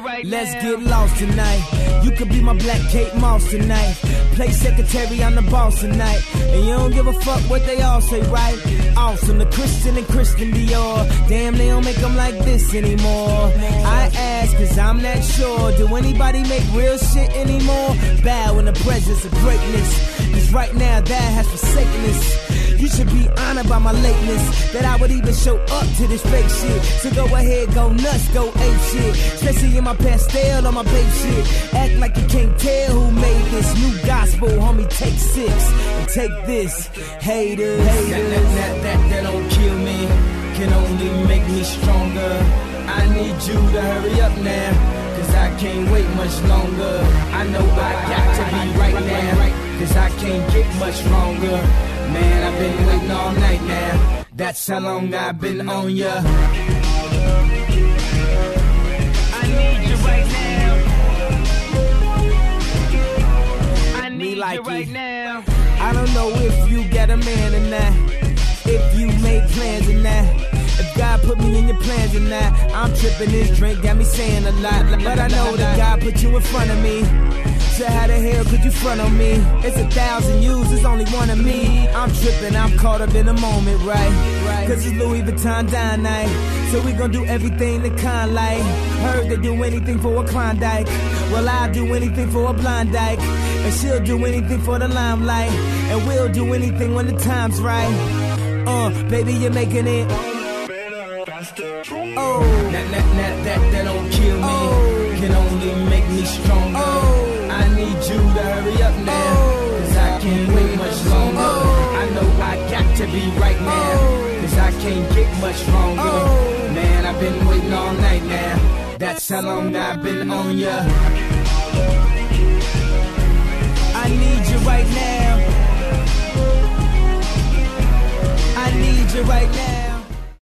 right Let's get lost tonight. You could be my black Kate Moss tonight. Play secretary, I'm the boss tonight. And you don't give a fuck what they all say, right? Awesome, the Christian and Christian Dior. Damn, they don't make them like this anymore. I cause I'm not sure. Do anybody make real shit anymore? Bow in the presence of greatness. Cause right now, that has forsaken us. You should be honored by my lateness. That I would even show up to this fake shit. So go ahead, go nuts, go ape shit. Especially in my Pastelle on my Bape shit. Act like you can't tell who made this new gospel, homie. Take six and take this. Haters. That, that, that, that, that don't kill me, can only make me stronger. I need you to hurry up now, cause I can't wait much longer. I know I got to be right now, cause I can't get much stronger. Man, I've been waiting all night now, that's how long I've been on ya. I need you right now. I need like right now. I don't know if you got a man or not. If you made plans or not. If God put me in your plans or not. I'm tripping this drink, got me saying a lot. But I know that God put you in front of me. So how the hell could you front on me? It's a thousand yous, it's only one of me. I'm tripping, I'm caught up in the moment, right? Cause it's Louis Vuitton Don night. So we gon' do everything the kind like. Heard they do anything for a Klondike. Well, I'll do anything for a blind dyke. And she'll do anything for the limelight. And we'll do anything when the time's right. Uh, baby, you're making it. Oh, That, that, that, that, that don't kill me, Oh. can only make me stronger. Oh. I need you to hurry up now, Oh. cause I can't wait much longer. Oh. I know I got to be right now, Oh. cause I can't get much stronger. Oh. Man, I've been waiting all night now, that's how long I've been on ya. You. I need you right now.